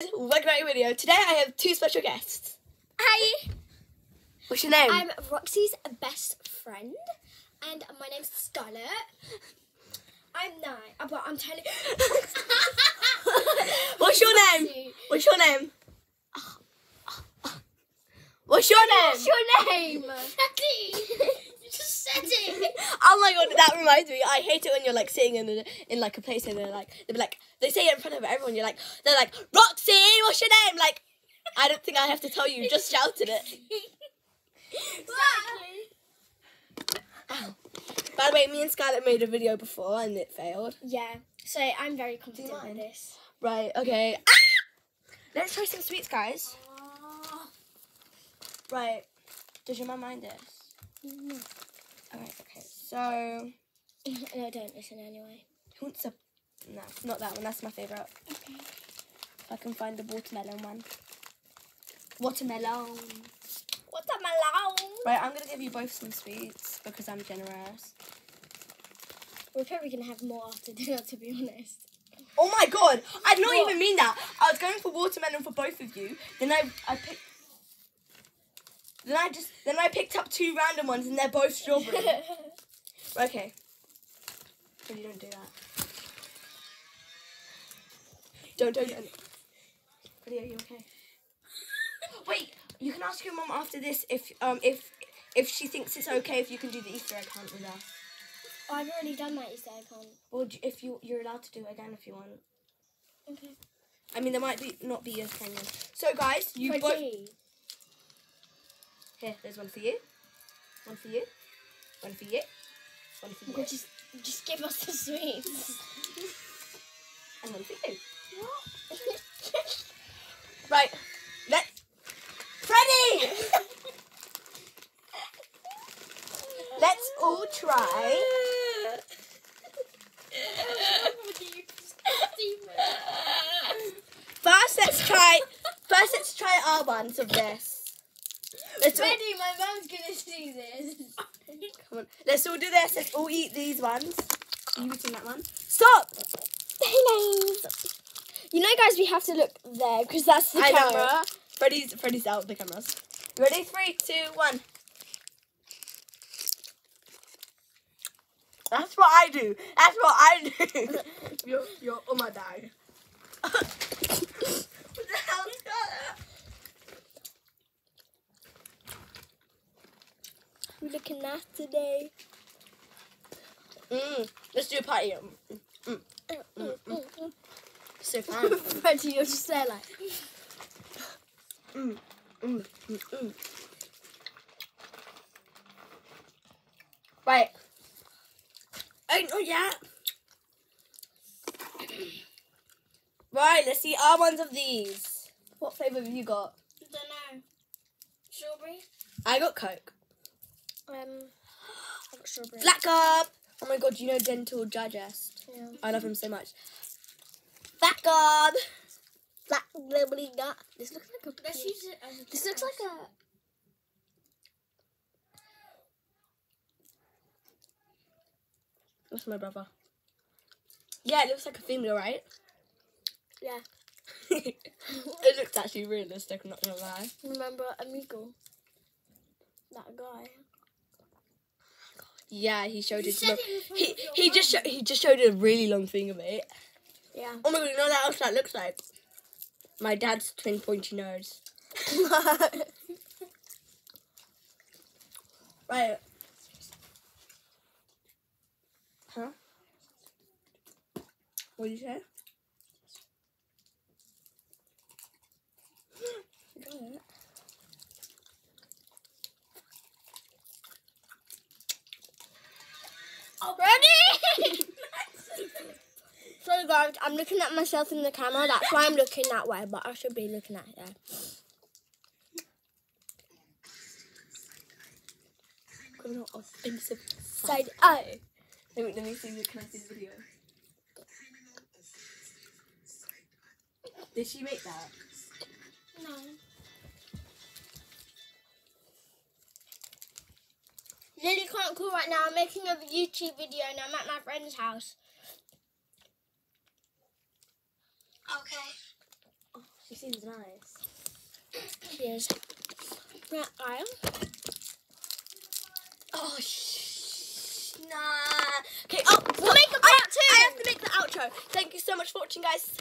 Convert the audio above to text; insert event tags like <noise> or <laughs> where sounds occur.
Welcome back to the video. Today I have two special guests. Hi, What's your name? I'm Roxy's best friend, and my name's Scarlett. I'm nine, uh, but I'm telling. <laughs> What's your name? What's your name? What's your name? What's your name? you just said it. Oh my god, that reminds me. I hate it when you're like sitting in a, in like a place and they're like they're like they say it in front of everyone. You're like they're like Roxy, what's your name? Like I don't think I have to tell you. You just shouted it. Exactly. By the way, me and Scarlett made a video before and it failed. Yeah. So I'm very confident with mind? this. Right. Okay. Ah! Let's try some sweets, guys. Right. Does your mum mind this? Alright. Okay. So <laughs> No, don't listen anyway. who wants a? No, not that one. That's my favorite. If I can find the watermelon one. Watermelon. Watermelon. Right, I'm gonna give you both some sweets because I'm generous. We're probably gonna have more after <laughs> dinner, to be honest. Oh my god! I did not What? even mean that. I was going for watermelon for both of you. Then I I picked. Then I just then I picked up two random ones and they're both strawberry. <laughs> okay. You don't do that. Don't don't. don't. Freddie, are you okay? <laughs> Wait, you can ask your mom after this if um if if she thinks it's okay if you can do the Easter egg hunt with us. I've already done my Easter egg hunt. D- if you you're allowed to do it again if you want. Okay. I mean, there might be not be as many. So guys, you both here. There's one for you, one for you, one for you, one for you, Well, just, just give us the sweets. and one for you. <laughs> Right. Let Freddie. Let's all try. First, let's try. First, let's try our ones of this. Let's all, my mum's gonna see this. <laughs> come on. Let's all do this. Let's all eat these ones. Are you eating that one? Stop. You know, guys, we have to look there because that's the I know. camera. Freddie's Freddie's out of the cameras. Ready? Three, two, one. That's what I do. That's what I do. <laughs> you're you're oh my bag. what the hell is that? We're looking at today. Mm, let's do a party. Mm, mm, mm, mm. So <laughs> fun. Freddie, you're just there like. mm, mm, mm, mm. Right. Oh, not yet. Right, let's see our ones of these. What flavour have you got? don't know. Strawberry? I got Coke. Um, I strawberry. Black Up. Oh my god, you know Dental Digest. Yeah. I love him so much. Black God. Black liberty got. This looks like a. Let's use it as a This looks like a. That's my brother. Yeah, it looks like a female, right? Yeah. <laughs> it looks actually realistic, I'm not gonna lie. Remember Amigo? That guy. Yeah, he showed You his long, it he he just mum. sho- he just showed a really long finger, mate. Yeah. Oh my god, you know what else that looks like? My dad's twin pointy nose. <laughs> Right. Huh? What did you say? Got it. Ready? I'm looking at myself in the camera. That's why I'm looking that way, but I should be looking at it there. Criminal offensive Side oh. Let me, let me see the can I see the video? Did she make that? No. Lily can't call right now. I'm making a YouTube video and I'm at my friend's house. Okay. Oh, She seems nice. Cheers. Right, I Oh, shh. Nah. Okay, oh, oh We'll make a I, part two. I have to make the outro. Thank you so much for watching, guys.